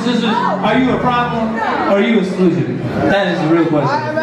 and sisters, are you a problem or are you a solution? That is the real question.